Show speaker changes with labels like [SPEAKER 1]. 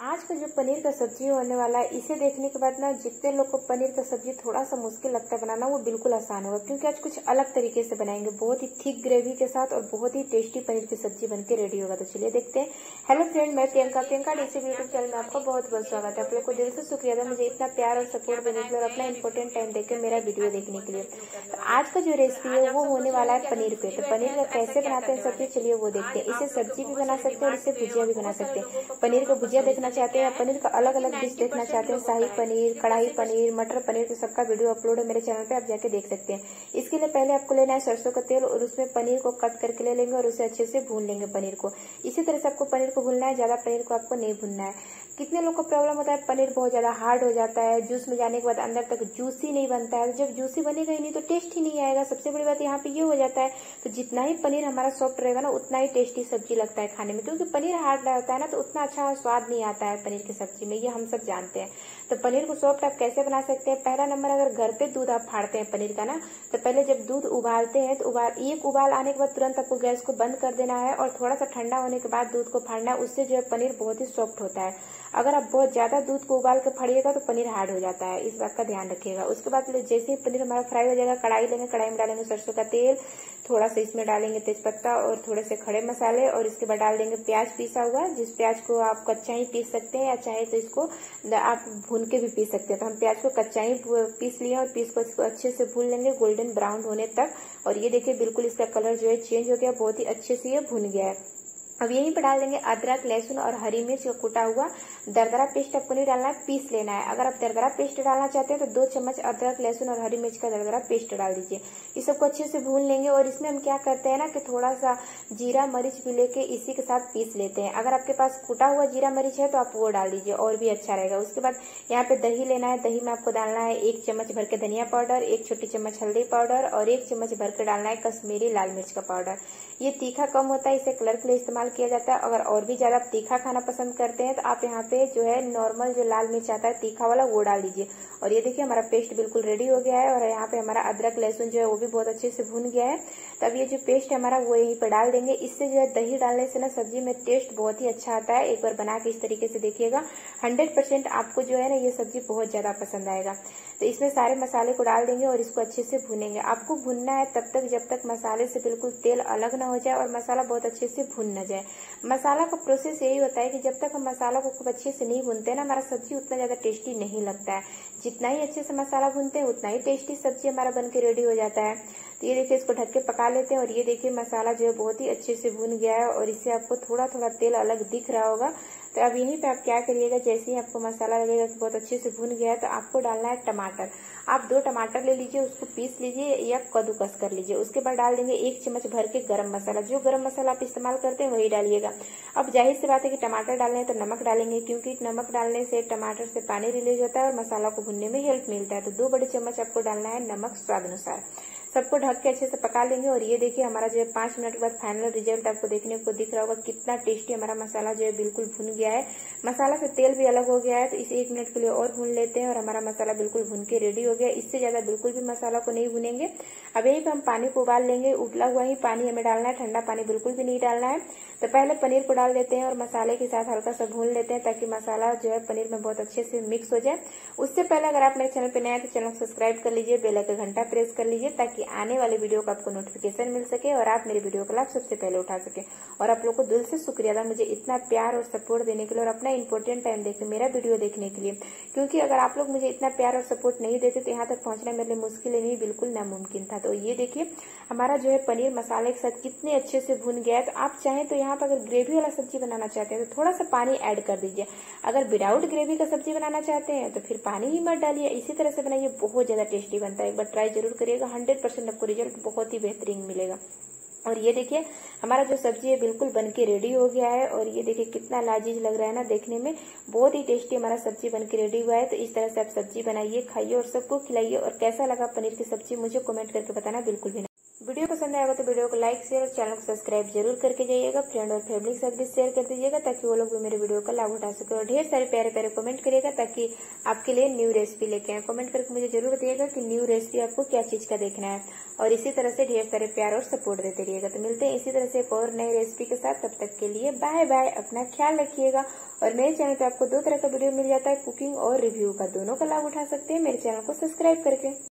[SPEAKER 1] आज का जो पनीर का सब्ज़ी होने वाला है, इसे देखने के बाद ना जितने लोग को पनीर का सब्ज़ी थोड़ा सा मुश्किल लगता है बनाना, वो बिल्कुल आसान होगा। क्योंकि आज कुछ अलग तरीके से बनाएँगे, बहुत ही थिक ग्रेवी के साथ और बहुत ही टेस्टी पनीर की सब्ज़ी बनके रेडी होगा। तो चलिए देखते हैं। हेलो फ्रेंड मैं Priyanka. Priyanka DC YouTube channel में आपका बहुत बहुत स्वागत है। आप लोग को दिल से शुक्रिया था मुझे इतना प्यार और सपोर्ट देने के लिए और अपना इम्पोर्टेंट टाइम देकर मेरा वीडियो देखने के लिए। तो आज का जो रेसिपी है, वो होने वाला है पनीर पे। तो पनीर का कैसे बनाते हैं सब्ज़ी चलिए वो देखते हैं। इसे सब्ज़ी भी बना सकते हैं और इसे भुजिया भी बना सकते हैं। पनीर का भुजिया देखना चाहते हैं पनीर का अलग अलग डिश देखना चाहते हैं शाही पनीर कढ़ाई पनीर मटर पनीर तो सबका वीडियो अपलोड है मेरे चैनल पे आप जाके देख सकते हैं। इसके लिए पहले आपको लेना है सरसों का तेल और उसमें पनीर को कट करके ले लेंगे और उसे अच्छे से भून लेंगे पनीर को। इसी तरह से आपको पनीर को भूनना है ज़्यादा पनीर को आपको नहीं भूनना है। कितने लोग को प्रॉब्लम होता है? पनीर बहुत ज़्यादा हार्ड हो जाता है। जूस में जाने के बाद अंदर तक जूसी नहीं बनता है। जब जूसी बनेगा ही नहीं तो टेस्ट ही नहीं आएगा। सबसे बड़ी बात यहाँ पे ये हो जाता है तो जितना ही पनीर हमारा सॉफ्ट रहेगा ना, उतना ही टेस्टी सब्ज़ी लगता है खाने में। क्योंकि पनीर हार्ड रहता है ना तो उतना अच्छा स्वाद नहीं आता है पनीर की सब्ज़ी में। ये हम सब जानते हैं। तो पनीर को सॉफ्ट आप कैसे बना सकते हैं? पहला नंबर अगर घर पे दूध आप फाड़ते हैं पनीर का ना तो पहले जब दूध उबालते हैं तो उबाल, एक उबाल आने के बाद तुरंत आपको गैस को बंद कर देना है और थोड़ा सा ठंडा होने के बाद दूध को फाड़ना है। उससे जो है पनीर बहुत ही सॉफ्ट होता है। अगर आप बहुत ज़्यादा दूध को उबाल के फाड़िएगा तो पनीर हार्ड हो जाता है। इस बात का ध्यान रखिएगा। उसके बाद जैसे ही पनीर हमारा फ्राई हो जाएगा, कढ़ाई लेंगे, कढ़ाई में डालेंगे सरसों का तेल, थोड़ा सा इसमें डालेंगे तेजपत्ता और थोड़े से खड़े मसाले और इसके बाद डाल देंगे प्याज पीसा हुआ, जिस प्याज को आप कच्चा ही पीस सकते हैं या चाहे तो इसको आप भून के भी पीस सकते हैं। तो हम प्याज को कच्चा ही पीस लिए और पीस को इसको अच्छे से भून लेंगे, गोल्डन ब्राउन होने तक। और ये देखिए, बिल्कुल इसका कलर जो है चेंज हो गया, बहुत ही अच्छे से ये भून गया है। अब यहीं पर डाल देंगे अदरक, लहसुन और हरी मिर्च का कुटा हुआ दरदरा पेस्ट। आपको नहीं डालना है, पीस लेना है। अगर आप दरदरा पेस्ट डालना चाहते हैं तो दो चम्मच अदरक, लहसुन और हरी मिर्च का दरदरा पेस्ट डाल दीजिए। इस सबको अच्छे से भून लेंगे और इसमें हम क्या करते हैं ना कि थोड़ा सा जीरा, मरीच भी लेके इसी के साथ पीस लेते हैं। अगर आपके पास कुटा हुआ जीरा, मरीच है तो आप वो डाल दीजिए और भी अच्छा रहेगा। उसके बाद यहाँ पे दही लेना है। दही में आपको डालना है एक चम्मच भर के धनिया पाउडर, एक छोटी चम्मच हल्दी पाउडर और एक चम्मच भर के डालना है कश्मीरी लाल मिर्च का पाउडर। ये तीखा कम होता है इसे कलर के लिए इस्तेमाल किया जाता है। अगर और भी ज़्यादा तीखा खाना पसंद करते हैं तो आप यहाँ पे जो है नॉर्मल जो लाल मिर्च आता है, तीखा वाला, वो डाल दीजिए। और ये देखिए, हमारा पेस्ट बिल्कुल रेडी हो गया है और यहाँ पे हमारा अदरक, लहसुन जो है, वो भी बहुत अच्छे से भून गया है। तब ये जो पेस्ट है हमारा, वो यहीं पर डाल देंगे। इससे जो है दही डालने से ना सब्ज़ी में टेस्ट बहुत ही अच्छा आता है। एक बार बना के इस तरीके से देखिएगा। हंड्रेड आपको जो है ना ये सब्ज़ी बहुत ज़्यादा पसंद आएगा। तो इसमें सारे मसाले को डाल देंगे और इसको अच्छे से भूनेंगे। आपको भूनना है तब तक, जब तक मसाले से बिल्कुल तेल अलग ना हो जाए और मसाला बहुत अच्छे से भून ना जाए। मसाला का प्रोसेस यही होता है कि जब तक हम मसाला को खूब अच्छे से नहीं भूनते ना, हमारा सब्ज़ी उतना ज़्यादा टेस्टी नहीं लगता है। जितना ही अच्छे से मसाला भूनते हैं, उतना ही टेस्टी सब्ज़ी हमारा बन के रेडी हो जाता है। तो ये देखिए, इसको ढक के पका लेते हैं और ये देखिए, मसाला जो है बहुत ही अच्छे से भून गया है और इससे आपको थोड़ा थोड़ा तेल अलग दिख रहा होगा। तो अब यहीं पे आप क्या करिएगा? जैसे ही आपको मसाला लगेगा कि बहुत अच्छे से भून गया है तो आपको डालना है टमाटर। आप दो टमाटर ले लीजिए, उसको पीस लीजिए या कद्दूकस कर लीजिए। उसके बाद डाल देंगे एक चम्मच भर के गरम मसाला। जो गरम मसाला आप इस्तेमाल करते हैं, वही डालिएगा। अब ज़ाहिर सी बात है कि टमाटर डालने हैं तो नमक डालेंगे, क्योंकि नमक डालने से टमाटर से पानी रिलीज़ होता है और मसाला को भुनने में हेल्प मिलता है। तो दो बड़े चम्मच आपको डालना है नमक स्वाद अनुसार। सबको ढक के अच्छे से पका लेंगे और ये देखिए हमारा जो है पाँच मिनट के बाद फाइनल रिज़ल्ट आपको देखने को दिख रहा होगा। कितना टेस्टी हमारा मसाला जो है बिल्कुल भुन गया है। मसाला से तेल भी अलग हो गया है तो इसे एक मिनट के लिए और भून लेते हैं और हमारा मसाला बिल्कुल भून के रेडी हो गया। इससे ज़्यादा बिल्कुल भी मसाला को नहीं भुनेंगे। अब यही हम पानी को उबाल लेंगे। उबला हुआ ही पानी हमें डालना है, ठंडा पानी बिल्कुल भी नहीं डालना है। तो पहले पनीर को डाल देते हैं और मसाले के साथ हल्का सा भून लेते हैं ताकि मसाला जो है पनीर में बहुत अच्छे से मिक्स हो जाए। उससे पहले अगर आप मेरे चैनल पर नए हैं तो चैनल को सब्सक्राइब कर लीजिए, बेल का घंटा प्रेस कर लीजिए ताकि आने वाले वीडियो का आपको नोटिफिकेशन मिल सके और आप मेरे वीडियो का लाभ सबसे पहले उठा सके। और आप लोग को दिल से शुक्रिया था मुझे इतना प्यार और सपोर्ट देने के लिए और अपना इंपॉर्टेंट टाइम देकर मेरा वीडियो देखने के लिए। क्योंकि अगर आप लोग मुझे इतना प्यार और सपोर्ट नहीं देते तो यहाँ तक पहुँचना मेरे लिए मुश्किल नहीं, बिल्कुल नामुमकिन था। तो ये देखिए, हमारा जो है पनीर मसाले के साथ कितने अच्छे से भुन गया है। तो आप चाहें तो यहाँ पर अगर ग्रेवी वाला सब्ज़ी बनाना चाहते हैं तो थोड़ा सा पानी ऐड कर दीजिए। अगर विदाउट ग्रेवी का सब्ज़ी बनाना चाहते हैं तो फिर पानी ही मत डालिए। इसी तरह से बनाइए, बहुत ज़्यादा टेस्टी बनता है। एक बार ट्राई ज़रूर करिएगा हंड्रेड परसेंट आपको रिज़ल्ट बहुत ही बेहतरीन मिलेगा। और ये देखिए, हमारा जो सब्ज़ी है बिल्कुल बन के रेडी हो गया है। और ये देखिए कितना लाजीज लग रहा है ना, देखने में। बहुत ही टेस्टी हमारा सब्ज़ी बन के रेडी हुआ है। तो इस तरह से आप सब्ज़ी बनाइए, खाइए और सबको खिलाइए। और कैसा लगा पनीर की सब्ज़ी, मुझे कमेंट करके बताना बिल्कुल भी वीडियो पसंद आएगा तो वीडियो को लाइक शेयर और चैनल को सब्सक्राइब ज़रूर करके जाइएगा। फ्रेंड और फैमिली के साथ भी शेयर कर दीजिएगा ताकि वो लोग भी मेरे वीडियो का लाभ उठा सके और ढेर सारे प्यारे प्यारे कमेंट करिएगा ताकि आपके लिए न्यू रेसिपी लेके आए। कमेंट करके मुझे ज़रूर बताइएगा कि न्यू रेसिपी आपको क्या चीज़ का देखना है। और इसी तरह से ढेर सारे प्यार और सपोर्ट देते रहिएगा। तो मिलते हैं इसी तरह से एक और नई रेसिपी के साथ। तब तक के लिए बाय बाय अपना ख्याल रखिएगा। और मेरे चैनल पर आपको दो तरह का वीडियो मिल जाता है। कुकिंग और रिव्यू का। दोनों का लाभ उठा सकते हैं। मेरे चैनल को सब्सक्राइब करके।